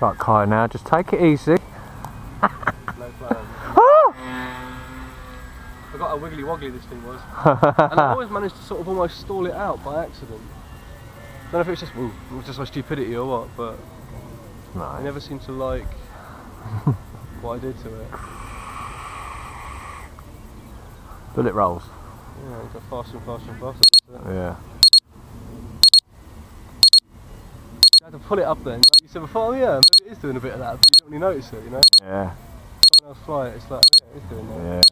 Right, Kai, now just take it easy. No. Ah! I got how wiggly woggly this thing was. and I always managed to sort of almost stall it out by accident. I don't know if it's just, ooh, it was just my stupidity or what, but I never seem to like what I did to it. Bullet rolls. Yeah, it got faster and faster and faster. Yeah. I had to pull it up then. Said before, oh yeah, maybe it is doing a bit of that, but you don't really notice it, you know? Yeah. Someone else fly it, it's like, oh yeah, it is doing that. Yeah.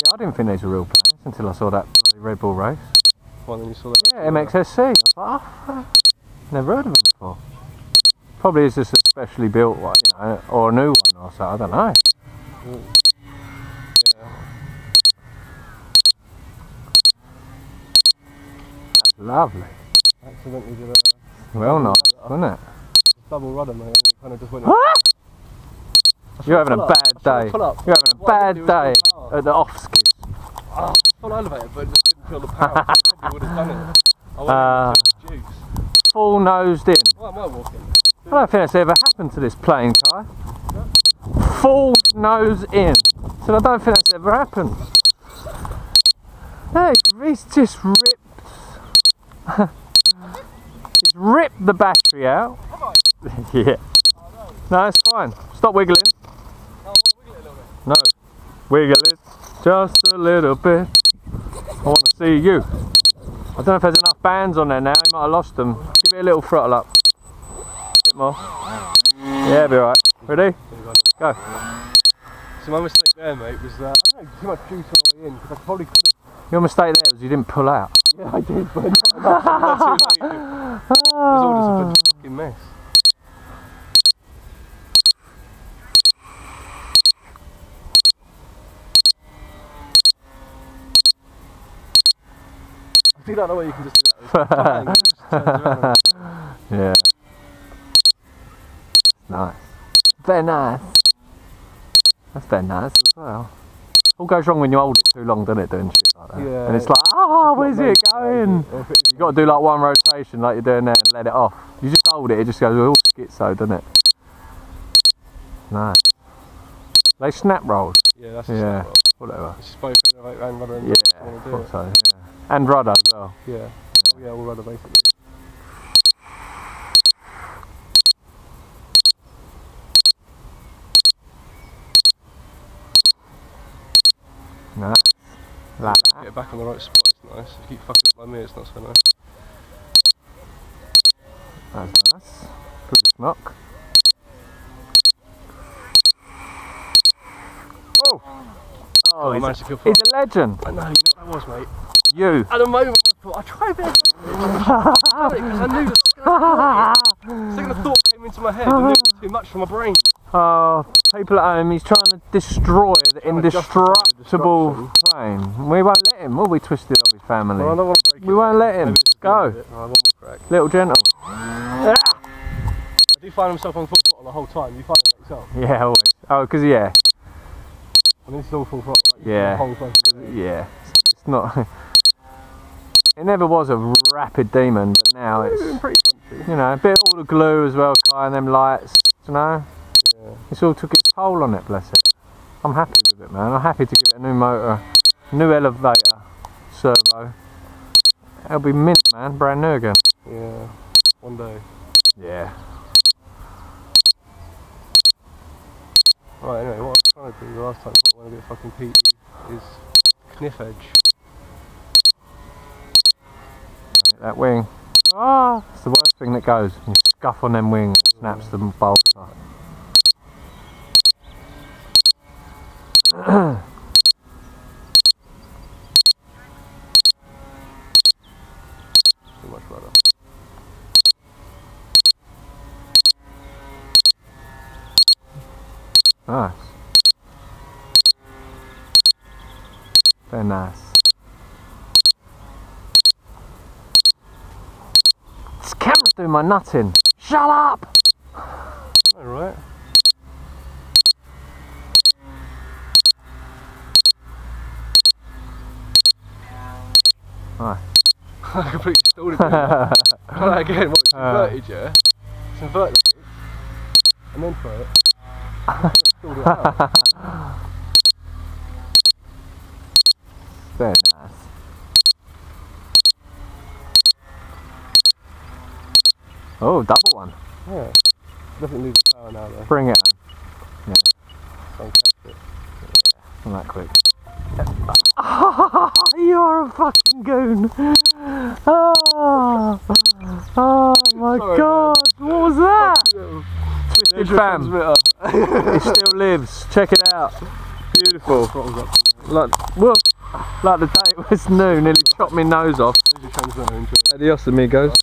Yeah, I didn't think these were real planes until I saw that bloody Red Bull race. Well, then you saw that. Yeah, MXSC. I was like, oh, never heard of them before. Probably is just a specially built one, you know, or a new one or so. I don't know. Yeah. Lovely. Accidentally did a Well nice, wasn't it? double rudder, mate. It kind of just went. You're having a bad day. You're having a bad day at the off skis. Ah, full elevator, but just didn't feel the power. I probably would have done it. I into juice. Full nosed in. Why am I walking? I don't think that's ever happened to this plane, Kai. Full nose in. So I don't think that's ever happened. Hey, he's just ripped. he's ripped the battery out. yeah. No, it's fine. Stop wiggling. I want to wiggle it a little bit. No. Wiggle it just a little bit. I want to see you. I don't know if there's enough bands on there now. You might have lost them. Give it a little throttle up. A bit more. Yeah, be alright. Ready? Go. So my mistake there, mate, was that I don't know, too much juice on the way in because I probably could have. Your mistake there was you didn't pull out. Yeah, I did, but not, too late. It was all just a fucking mess. I do not know where you can just do that. It's bang, it just turns around. Yeah. Nice. Very nice. That's very nice as well. All goes wrong when you hold it too long, doesn't it, doing shit like that? Yeah. And it's like, ah! Oh, where's it going? You got to do like one rotation like you're doing there and let it off. You just hold it, it just goes all schizo, doesn't it? Nice. They snap rolls. Yeah, that's a Yeah. snap roll. Whatever. It's just both elevate and rudder and Yeah, you want to do so. Yeah. And rudder as well. Yeah. Oh, yeah, all rudder basically. Nice. Like Get that. it back on the right spot, nice. If you keep fucking up like me, it's not so nice. That's nice. Good. Oh! Oh, Oh, he's, managed to kill a, he's a legend. I know, you know what that was, mate? You. At the moment, I thought, I tried this. Because I knew the second I, thought it, the second thought came into my head, I knew it was too much for my brain. Oh, people at home, he's trying to destroy the Trying to justify the indestructible plane. We won't let him, will we, Twisted family? Well, I don't want to break We won't let him. Maybe this is the Go. end of it. Alright, one more crack. Little gentle. Ah! I do find myself on full throttle the whole time. You find it yourself. Yeah, always. Oh, because, yeah. I mean, this is all full throttle. Like, Yeah. Yeah. It's not. It never was a rapid demon, but now It's it's, been pretty punchy. you know, a bit all the glue as well, Kai, and them lights, you know. Yeah. It's all took its toll on it, bless it. I'm happy with it, man. I'm happy to give it a new motor, new elevator, servo. It'll be mint, man, brand new again. Yeah. One day. Yeah. Right, anyway, what I was trying to do the last time, what I want to get fucking peaty, is knife edge. That wing. Ah, it's the worst thing that goes. You scuff on them wings, snaps the bolts up. Too much rudder. Nice. Very nice. This camera's doing my nutting. Shut up! Alright. Nice. I completely stalled it. Try that again. What? It's Uh. inverted, yeah. It's inverted, and then throw it. Very nice. Oh, double one. Yeah. Definitely losing power now though. Bring it home. Can't catch it. Not that quick. You're a fucking goon. Oh, oh my Sorry, god, what was that? Twisted fam. It still lives. Check it out. Beautiful. Like, well, like the day it was new, nearly chopped my nose off. There's your transmitter into it. Adios, amigos.